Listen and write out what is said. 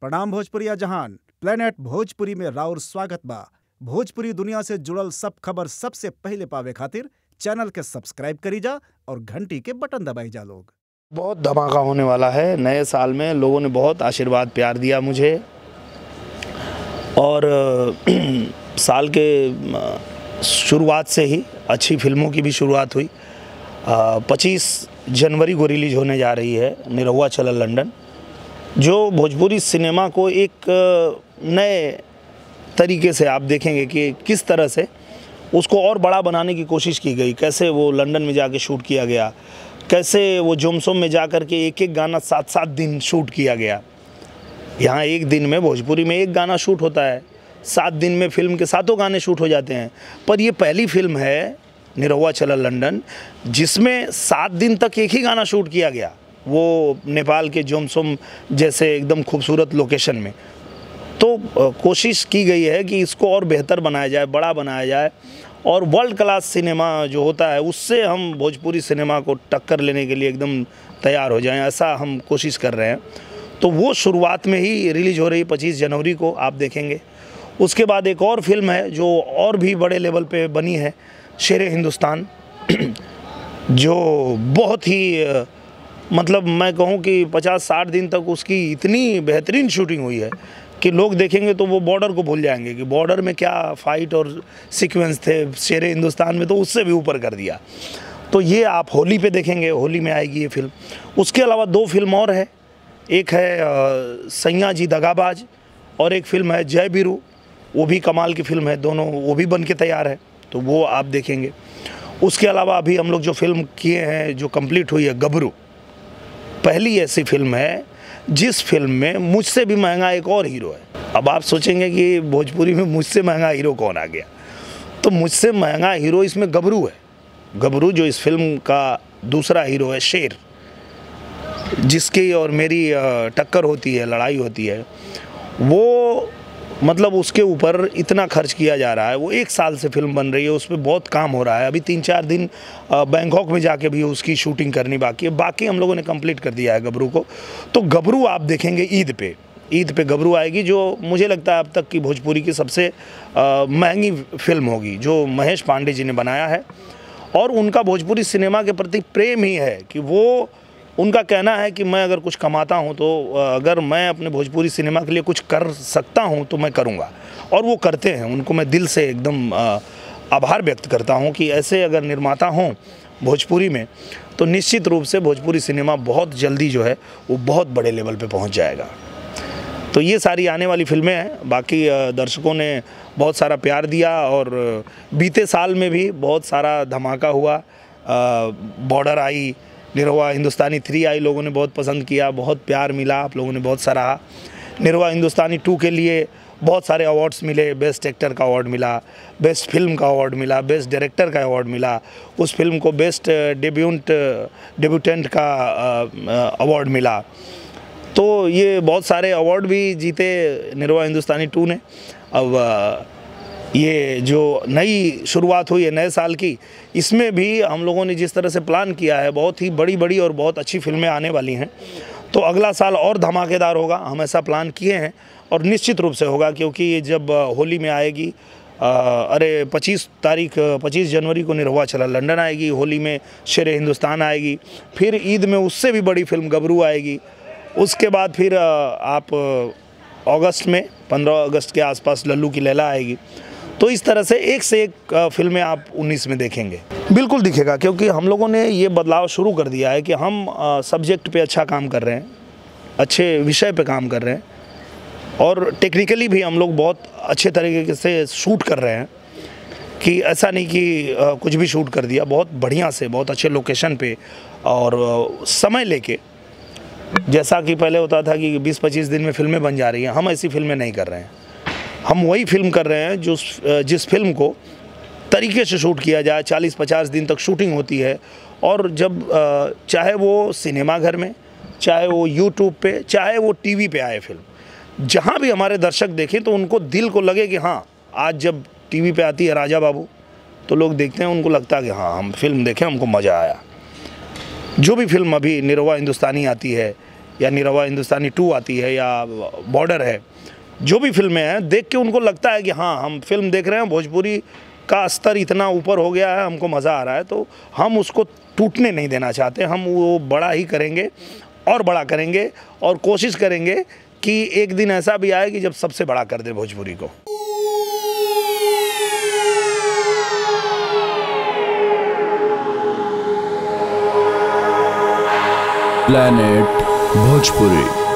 प्रणाम भोजपुरिया जहान। प्लेनेट भोजपुरी में राउर स्वागत बा। भोजपुरी दुनिया से जुड़ल सब खबर सबसे पहले पावे खातिर चैनल के सब्सक्राइब करी जा और घंटी के बटन दबाई जा लोग। बहुत धमाका होने वाला है नए साल में। लोगों ने बहुत आशीर्वाद, प्यार दिया मुझे। और, साल के, शुरुआत से ही अच्छी फ़िल्मों की भी शुरुआत हुई। पच्चीस जनवरी को रिलीज़ होने जा रही है, निरहुआ चला लंदन। जो भोजपुरी सिनेमा को एक नए तरीके से आप देखेंगे कि किस तरह से उसको और बड़ा बनाने की कोशिश की गई। कैसे वो लंदन में जाके शूट किया गया? कैसे वो जोमसोम में जा कर के एक एक गाना सात सात दिन शूट किया गया? यहाँ एक दिन में भोजपुरी में एक गाना शूट होता है। सात दिन में फ़िल्म के सातों गाने शूट हो जाते हैं। पर ये पहली फ़िल्म है निरहुआ चला लंदन, जिसमें सात दिन तक एक ही गाना शूट किया गया। वो नेपाल के जोमसोम जैसे एकदम खूबसूरत लोकेशन में। तो कोशिश की गई है कि इसको और बेहतर बनाया जाए, बड़ा बनाया जाए और वर्ल्ड क्लास सिनेमा जो होता है, उससे हम भोजपुरी सिनेमा को टक्कर लेने के लिए एकदम तैयार हो जाएँ, ऐसा हम कोशिश कर रहे हैं। तो वो शुरुआत में ही रिलीज़ हो रही है पच्चीस जनवरी को, आप देखेंगे। उसके बाद एक और फ़िल्म है जो और भी बड़े लेवल पे बनी है, शेर हिंदुस्तान। जो बहुत ही मतलब मैं कहूँ कि 50-60 दिन तक उसकी इतनी बेहतरीन शूटिंग हुई है कि लोग देखेंगे तो वो बॉर्डर को भूल जाएँगे कि बॉर्डर में क्या फाइट और सीक्वेंस थे, शेर हिंदुस्तान में तो उससे भी ऊपर कर दिया। तो ये आप होली पे देखेंगे, होली में आएगी ये फ़िल्म। उसके अलावा दो फ़िल्म और है। एक है सैया जी दगाबाज और एक फ़िल्म है जय बीरू। वो भी कमाल की फ़िल्म है, दोनों वो भी बन के तैयार है तो वो आप देखेंगे। उसके अलावा अभी हम लोग जो फ़िल्म किए हैं, जो कंप्लीट हुई है, गबरू। पहली ऐसी फ़िल्म है, जिस फ़िल्म में मुझसे भी महँगा एक और हीरो है। अब आप सोचेंगे कि भोजपुरी में मुझसे महँगा हीरो कौन आ गया? तो मुझसे महँगा हीरो इसमें गबरू है। गबरू जो इस फ़िल्म का दूसरा हीरो है, शेर, जिसकी और मेरी टक्कर होती है, लड़ाई होती है, वो मतलब उसके ऊपर इतना खर्च किया जा रहा है, वो एक साल से फ़िल्म बन रही है, उस पर बहुत काम हो रहा है। अभी तीन चार दिन बैंकॉक में जाके भी उसकी शूटिंग करनी बाकी है। बाकी हम लोगों ने कंप्लीट कर दिया है गबरू को। तो गबरू आप देखेंगे ईद पे ईद पे गबरू आएगी, जो मुझे लगता है अब तक की भोजपुरी की सबसे महँगी फ़िल्म होगी, जो महेश पांडे जी ने बनाया है। और उनका भोजपुरी सिनेमा के प्रति प्रेम ही है कि वो उनका कहना है कि मैं अगर कुछ कमाता हूँ तो अगर मैं अपने भोजपुरी सिनेमा के लिए कुछ कर सकता हूँ तो मैं करूँगा। और वो करते हैं। उनको मैं दिल से एकदम आभार व्यक्त करता हूँ कि ऐसे अगर निर्माता हों भोजपुरी में तो निश्चित रूप से भोजपुरी सिनेमा बहुत जल्दी जो है वो बहुत बड़े लेवल पे पहुँच जाएगा। तो ये सारी आने वाली फ़िल्में हैं। बाकी दर्शकों ने बहुत सारा प्यार दिया और बीते साल में भी बहुत सारा धमाका हुआ। बॉर्डर आई निरहुआ हिंदुस्तानी थ्री आई लोगों ने बहुत पसंद किया बहुत प्यार मिला आप लोगों ने बहुत सराहा। निरहुआ हिंदुस्तानी टू के लिए बहुत सारे अवार्ड्स मिले बेस्ट एक्टर का अवार्ड मिला बेस्ट फ़िल्म का अवार्ड मिला बेस्ट डायरेक्टर का अवार्ड मिला। उस फ़िल्म को बेस्ट डेब्यूंट डेब्यूटेंट का अवार्ड मिला। तो ये बहुत सारे अवार्ड भी जीते निरवा हिंदुस्तानी टू ने। अब अ, ये जो नई शुरुआत हुई है नए साल की इसमें भी हम लोगों ने जिस तरह से प्लान किया है बहुत ही बड़ी बड़ी और बहुत अच्छी फ़िल्में आने वाली हैं। तो अगला साल और धमाकेदार होगा हम ऐसा प्लान किए हैं और निश्चित रूप से होगा क्योंकि ये जब होली में आएगी अ, अरे 25 तारीख 25 जनवरी को निरहुआ चला लंदन आएगी होली में शेर हिंदुस्तान आएगी फिर ईद में उससे भी बड़ी फ़िल्म गबरू आएगी उसके बाद फिर आप अगस्त में 15 अगस्त के आसपास लल्लू की लैला आएगी। तो इस तरह से एक से एक फ़िल्में आप 19 में देखेंगे। बिल्कुल दिखेगा, क्योंकि हम लोगों ने ये बदलाव शुरू कर दिया है कि हम सब्जेक्ट पे अच्छा काम कर रहे हैं, अच्छे विषय पे काम कर रहे हैं, और टेक्निकली भी हम लोग बहुत अच्छे तरीके से शूट कर रहे हैं, कि ऐसा नहीं कि कुछ भी शूट कर दिया, बहुत बढ़िया से, बहुत अच्छे लोकेशन पे, और समय लेके, जैसा कि पहले होता था कि 20-25 दिन में फ़िल्में बन जा रही हैं, हम ऐसी फ़िल्में नहीं कर रहे हैं। हम वही फ़िल्म कर रहे हैं जो जिस फ़िल्म को तरीके से शूट किया जाए 40-50 दिन तक शूटिंग होती है, और जब चाहे वो सिनेमा घर में, चाहे वो यूट्यूब पे, चाहे वो टीवी पे आए फ़िल्म, जहाँ भी हमारे दर्शक देखें तो उनको दिल को लगे कि हाँ आज जब टीवी पे आती है राजा बाबू तो लोग देखते हैं, उनको लगता है कि हाँ हम फ़िल्म देखें, हमको मज़ा आया। जो भी फ़िल्म अभी निरवा हिंदुस्तानी आती है, या निरवा हिंदुस्तानी टू आती है, या बॉर्डर है जो भी फ़िल्में हैं, देख के उनको लगता है कि हाँ हम फ़िल्म देख रहे हैं, भोजपुरी का स्तर इतना ऊपर हो गया है, हमको मज़ा आ रहा है तो हम उसको टूटने नहीं देना चाहते, हम वो बड़ा ही करेंगे, और बड़ा करेंगे, और कोशिश करेंगे कि एक दिन ऐसा भी आए कि जब सबसे बड़ा कर दे भोजपुरी को। Planet bhojpuri